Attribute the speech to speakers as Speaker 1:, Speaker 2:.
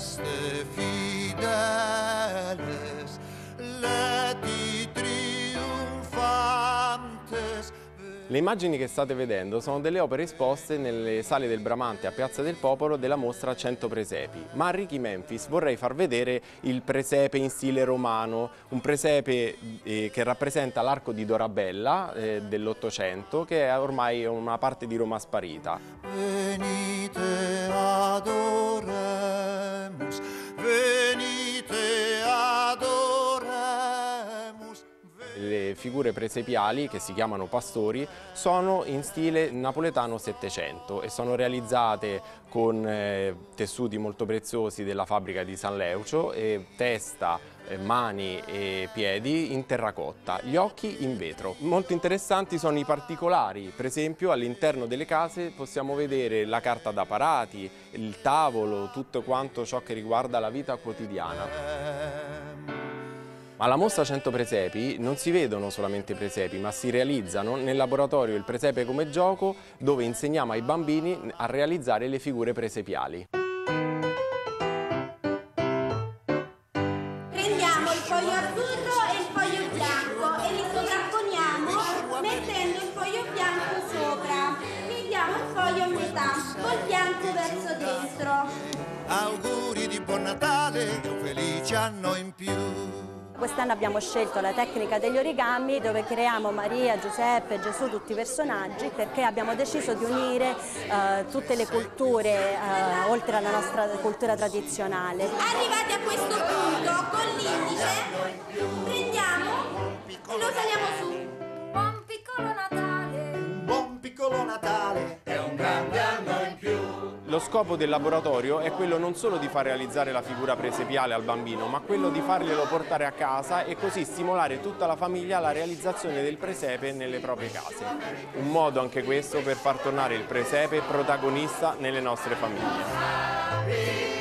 Speaker 1: celeste fideles, leti triunfantes.
Speaker 2: Le immagini che state vedendo sono delle opere esposte nelle sale del Bramante a Piazza del Popolo della mostra 100 presepi. Ma a Ricky Memphis vorrei far vedere il presepe in stile romano, un presepe eh, che rappresenta l'arco di Dorabella eh, dell'Ottocento, che è ormai una parte di Roma sparita.
Speaker 1: Venite
Speaker 2: figure presepiali, che si chiamano pastori, sono in stile napoletano settecento e sono realizzate con eh, tessuti molto preziosi della fabbrica di San Leucio e testa, eh, mani e piedi in terracotta, gli occhi in vetro. Molto interessanti sono i particolari, per esempio all'interno delle case possiamo vedere la carta da parati, il tavolo, tutto quanto ciò che riguarda la vita quotidiana. Ma alla mostra 100 presepi non si vedono solamente i presepi, ma si realizzano nel laboratorio Il Presepe come gioco, dove insegniamo ai bambini a realizzare le figure presepiali.
Speaker 3: Prendiamo il foglio azzurro e il foglio bianco e li sovrapponiamo mettendo il foglio bianco sopra. Pieghiamo il foglio a metà, col bianco verso dentro.
Speaker 1: Auguri di buon Natale e un felice anno in più.
Speaker 4: Quest'anno abbiamo scelto la tecnica degli origami dove creiamo Maria, Giuseppe, Gesù, tutti i personaggi perché abbiamo deciso di unire eh, tutte le culture eh, oltre alla nostra cultura tradizionale.
Speaker 3: Arrivati a questo punto, con l'indice,
Speaker 2: Lo scopo del laboratorio è quello non solo di far realizzare la figura presepiale al bambino, ma quello di farglielo portare a casa e così stimolare tutta la famiglia alla realizzazione del presepe nelle proprie case. Un modo anche questo per far tornare il presepe protagonista nelle nostre famiglie.